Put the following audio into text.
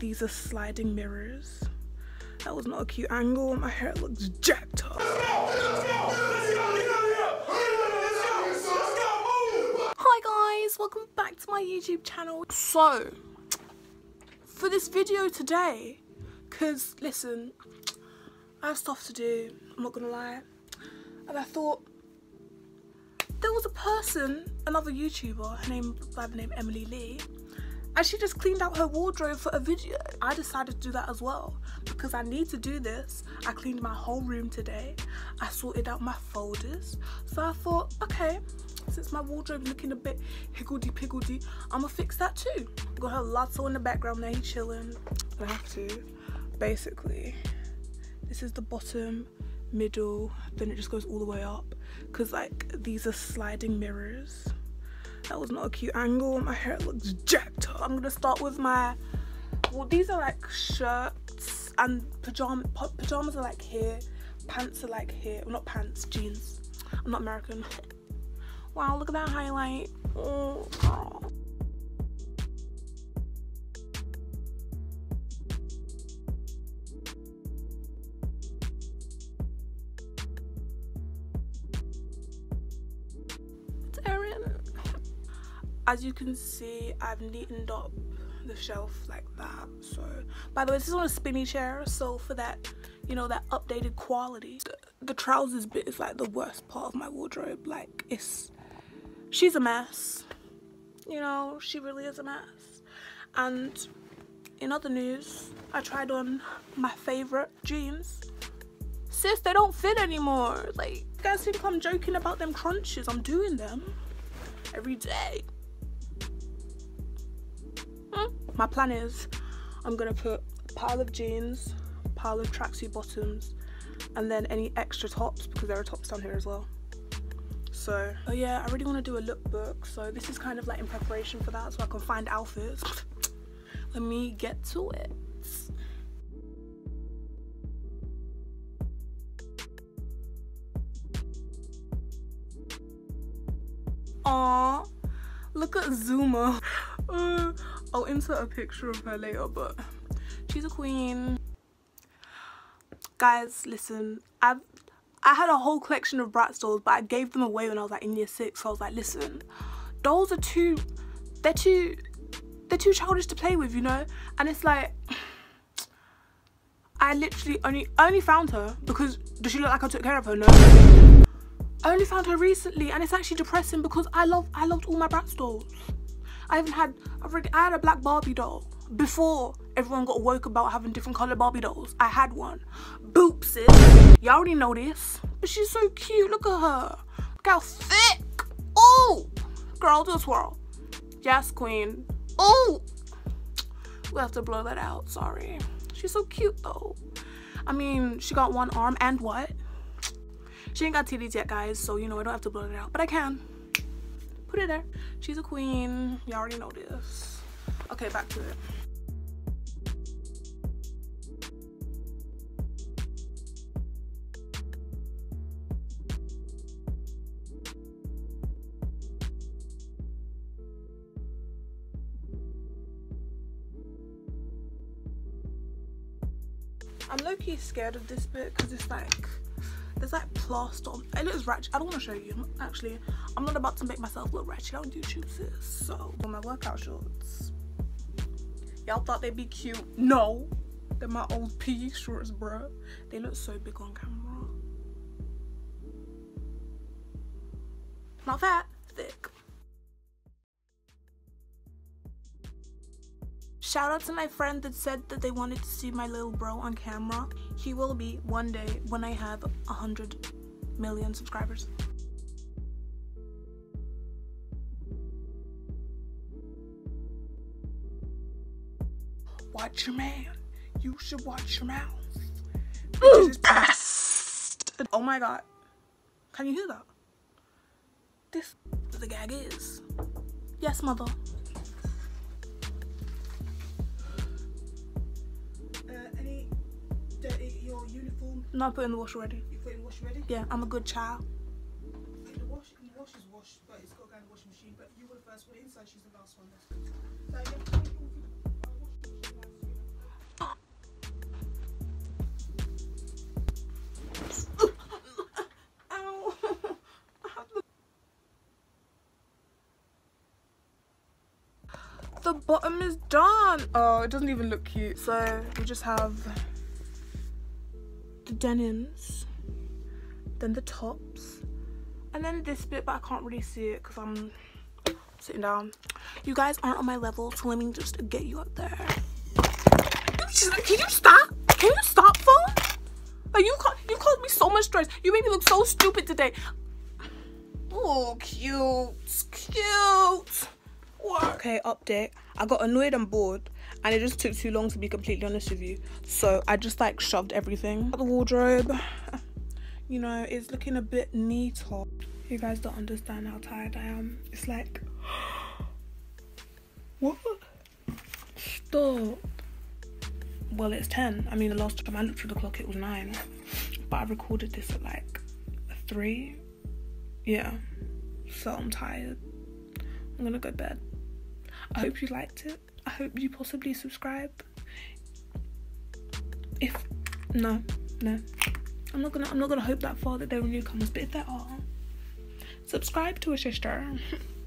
these are sliding mirrors. That was not a cute angle. My hair looks jacked up. Hi guys, welcome back to my YouTube channel. So, for this video today, because listen, I have stuff to do, I'm not gonna lie. And I thought, there was a person, another YouTuber, her name by the name Emily Lee, and she just cleaned out her wardrobe for a video. I decided to do that as well because I need to do this. I cleaned my whole room today. I sorted out my folders. So I thought, okay, since my wardrobe looking a bit higgledy piggledy, I'ma fix that too. Got her Lotto in the background there, chilling. I have to, basically, this is the bottom, middle, then it just goes all the way up. Cause like, these are sliding mirrors. That was not a cute angle. My hair looks jacked. I'm gonna start with my, well, these are like shirts and pajama, pajamas are like here. Pants are like here. Well, not pants, jeans. I'm not American. Wow, look at that highlight. Oh. As you can see, I've neatened up the shelf like that. So, by the way, this is on a spinny chair. So for that, you know, that updated quality. The, the trousers bit is like the worst part of my wardrobe. Like it's, she's a mess. You know, she really is a mess. And in other news, I tried on my favorite jeans. Sis, they don't fit anymore. Like, you guys think I'm joking about them crunches? I'm doing them every day. My plan is I'm gonna put a pile of jeans, pile of tracksuit bottoms, and then any extra tops because there are tops down here as well. So, oh yeah, I really want to do a lookbook. So this is kind of like in preparation for that, so I can find outfits. Let me get to it. Aww, look at Zuma. Uh, I'll insert a picture of her later, but she's a queen. Guys, listen, I've I had a whole collection of Bratz dolls, but I gave them away when I was like in year six. So I was like, listen, dolls are too, they're too, they're too childish to play with, you know. And it's like, I literally only only found her because does she look like I took care of her? No. I only found her recently, and it's actually depressing because I love I loved all my Bratz dolls. I even had I had a black Barbie doll before everyone got woke about having different color Barbie dolls. I had one. Boop sis. Y'all already know this. But she's so cute. Look at her. Look how thick. Oh, girl, do a swirl. Yes, queen. Oh, we have to blow that out. Sorry. She's so cute though. I mean, she got one arm and what? She ain't got titties yet, guys. So you know I don't have to blow it out, but I can. Put it there. She's a queen. Y'all already know this. Okay, back to it. I'm low-key scared of this bit because it's like there's like plaster it looks ratchet. I don't want to show you actually. I'm not about to make myself look ratchet. On youtube sis so. For my workout shorts. Y'all thought they'd be cute? No. They're my old PE shorts bro they look so big on camera. Not fat Shout out to my friend that said that they wanted to see my little bro on camera. He will be one day when I have a hundred million subscribers. Watch your man. You should watch your mouth. Ooh, oh my god. Can you hear that? This the gag is. Yes, mother. No, I put in the wash already. You put in the wash already? Yeah, I'm a good child. The wash, the wash is washed, but it's got to go in the washing machine. But you were the first one inside, she's the last one. The bottom is done oh it doesn't even look cute so we just have the denims, then the tops, and then this bit, but I can't really see it because I'm sitting down. You guys aren't on my level, so let me just get you up there. Can you stop? Can you stop, phone? Like you, you caused me so much stress. You made me look so stupid today. Oh, cute, cute. What? Okay, update. I got annoyed and bored, and it just took too long to be completely honest with you. So I just like shoved everything. The wardrobe, you know, it's looking a bit neater. You guys don't understand how tired I am. It's like, what? Stop. Well, it's 10. I mean, the last time I looked at the clock, it was 9. But I recorded this at like 3 yeah so i'm tired i'm gonna go to bed i hope you liked it i hope you possibly subscribe. If no no. I'm not gonna i'm not gonna hope that far that there are newcomers but if there are subscribe to a sister